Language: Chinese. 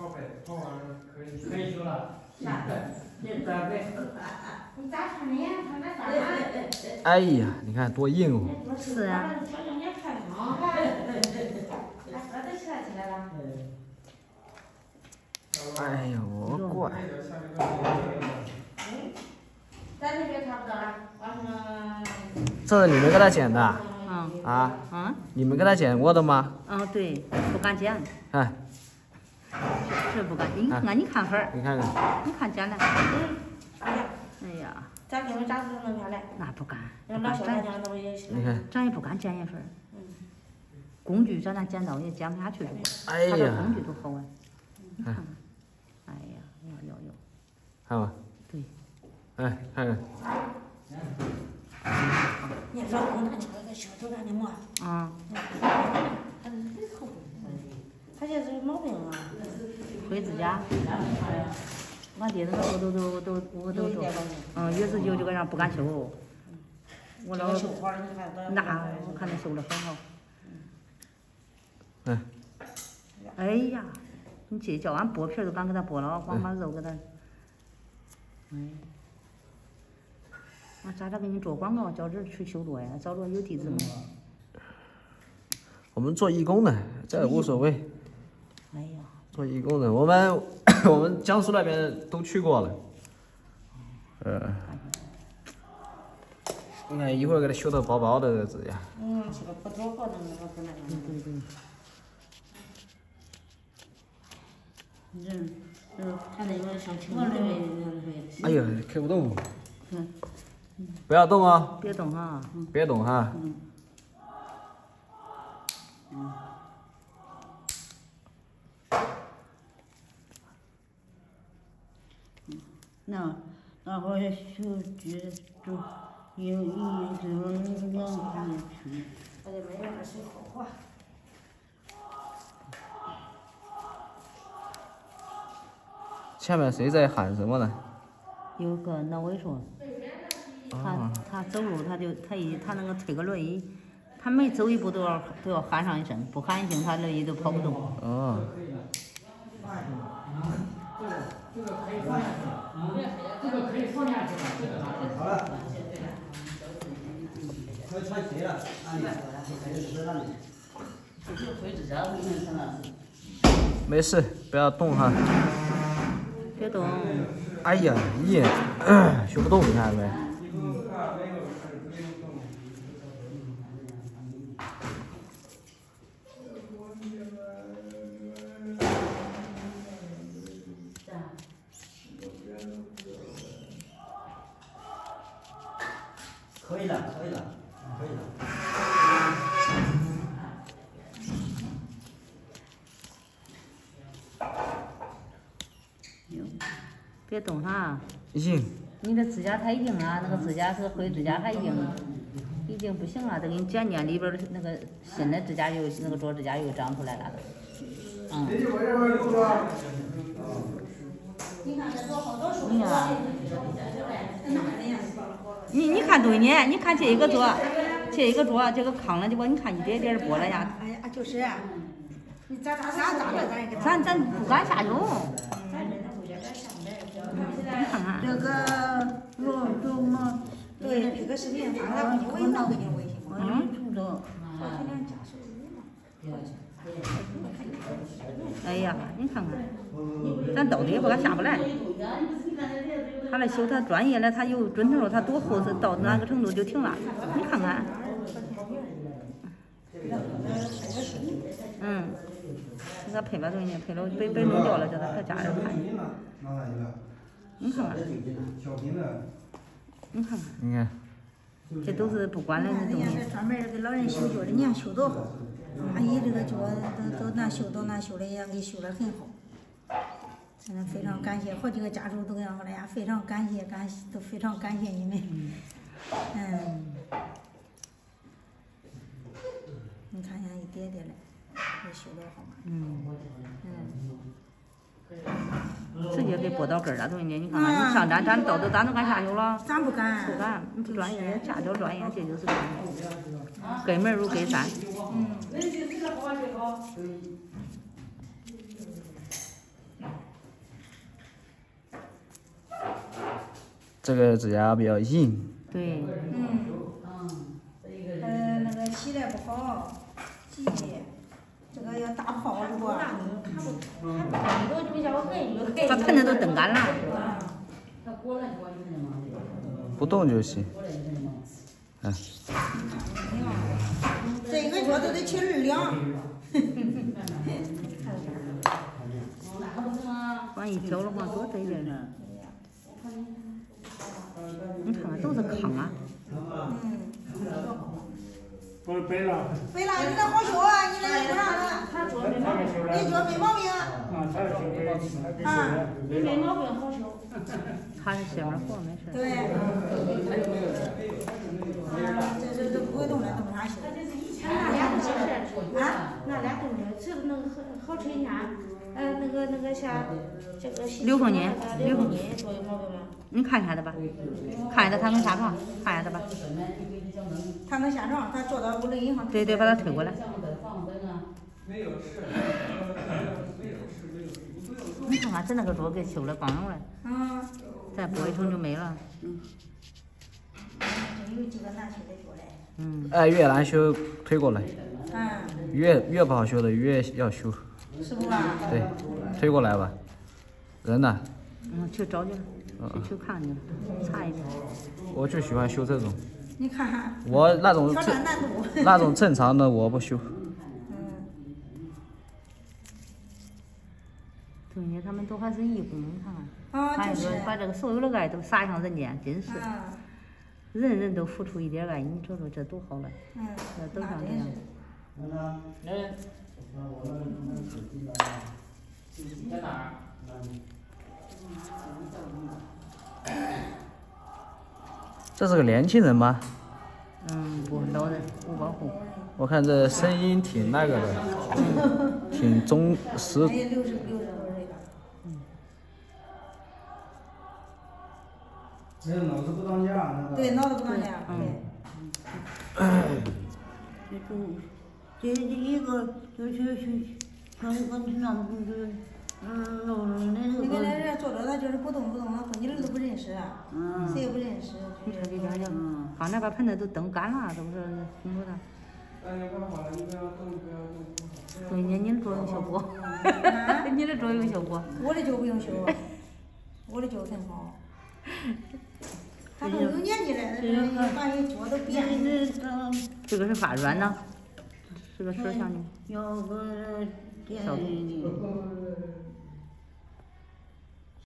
泡呗，泡完可以可了。啥？你咋呗？你咋穿的呀？穿的啥？哎呀，你看多硬哦！是啊。哎呦，乖。咱这边差不多了，完了。这是你们给他剪的？嗯。啊？嗯。你们给他剪过的吗？嗯，对，不敢剪。哎。是不敢，你看，你看会儿。你看看。你看剪了。嗯。哎呀。哎呀。咱给我扎成那漂亮。那不敢。让老小姑娘都也你看。咱也不敢剪一份儿。嗯。工具咱那剪刀也剪不下去。哎呀。他这工具都好啊。你看看。哎呀，要要要。看吧。对。哎，看看。你老公他家那个小手干的么？啊。他这头，他现在有毛病啊。灰指甲。俺爹那个都都都我都说，嗯，有时就这个人不敢修。我老那我看他修的很好。嗯。哎呀，你这叫俺剥皮都敢给他剥了，光把肉给他。哎。俺咋咋给你做广告，叫人去修多呀？找着有地址吗？我们做义工的，这无所谓。哎呀。做义工的，我们我们江苏那边都去过了。呃。你看一会儿给他修的薄薄的这个指甲。嗯，这个不多薄的那个不那个。对对对。嗯，嗯，他那个像青蛙那个。哎呀，开不动。嗯。不要动啊！别动哈。别动哈。嗯。嗯。那那会儿修剧就有一直两两去。他就没那个水好话。前面谁在喊什么呢？有个脑萎缩。他他走路他就他一他那个推个轮椅，他每走一步都要都要喊上一声，不喊一声他轮椅都跑不动。哦。放下去了，这个好了。快穿鞋了，没事，不要动哈。别动。哎呀，咦，学不动，你看没？可以了，可以了，可以了。别动哈。硬。你的指甲太硬了，那个指甲是灰指甲还硬，已经不行了，再给你剪剪里边的那个新的指甲又，那个做指甲又长出来了。嗯。你看这做好多手。你看。看对呢，你看这一个桌，这一个桌这个炕了，结果你看一点点剥了呀。哎呀，就是，咱咱咱不敢下油。你看看。这个肉肉么？对，这个视频发了，我给你弄给你微信。嗯，知道。哎呀，你看看，咱到底也不敢下不来。他来修，他专业的，他有准头，他多厚是到哪个程度就停了。你看。看。嗯，给他配吧东西，配了别别弄掉了，叫他搁家里看。你看。看。你看。看。你看。这都是不管的东西。专门给老人修脚的，你看。修多好。阿姨这个脚都都难修，都难修的，也给修得很好。真的非常感谢，好几个家属都跟我说呀，非常感谢，感谢都非常感谢你们。嗯。你看下一点点的，这修得好吗？嗯。嗯。直接给拨到根儿了，同学你看看，你上咱咱到都咱都敢下去了。咱不敢。不敢，你不专业，下脚专业，这就是专业。根门如根山。嗯。这个指甲比较硬，对，嗯，嗯呃，那个洗的不好，挤，这个要大泡如果。把盆子都蹬干了。不动就行。嗯，这一个脚都得去二两。万一挑的话多得点儿。你看看都是糠啊。嗯。不是白了。白了，你这好修啊！你这不让人。你脚没毛病。啊，他是修的。啊，你没毛病好修。他是歇会儿活没事。对。这这这不会动了，动啥修？那俩都是啊，那俩都是，吃那个好好吃一下。呃，那个那个像这个。刘凤妮，刘凤妮多有毛病吗？你看一下子吧，看一下他能下床，看一下子吧。他能下床，他坐到屋里以后。对对，把他推过来。你看看，这那个桌给修了光荣了。嗯。再拨一通就没了。嗯。真有几个难修的桌嘞。嗯。哎，越难修推过来。嗯。越越不好修的越要修。是不啊？对，推过来吧。人呢？嗯，去找去了。去去看去了，查一点。我就喜欢修这种。你看。我那种正那种正常的我不修。嗯。对，他们都还是义工，你看看。啊，就是。把这个所有的爱都撒向人间，真是。人人都付出一点爱，你瞅瞅这多好嘞。嗯。这都像这样。嗯。在哪儿？这是个年轻人吗？嗯，不，老人，五保户。我看这声音挺那个的，挺忠实。嗯。这脑子不当家，对，脑子不当家，对。这这一个就是是像我们平常不是，嗯，那个。你看那人坐着，他就是不动不动，他跟你儿都不认识，谁也不认识。你这你讲讲，刚才把盆子都蹬干了，都不是工作的。对，你你的桌有效果，你的桌有效果。我的脚不用修，我的脚挺好。他都有年纪了，把人脚都变了。这个是发软呢。这个事儿像你，要不，小度。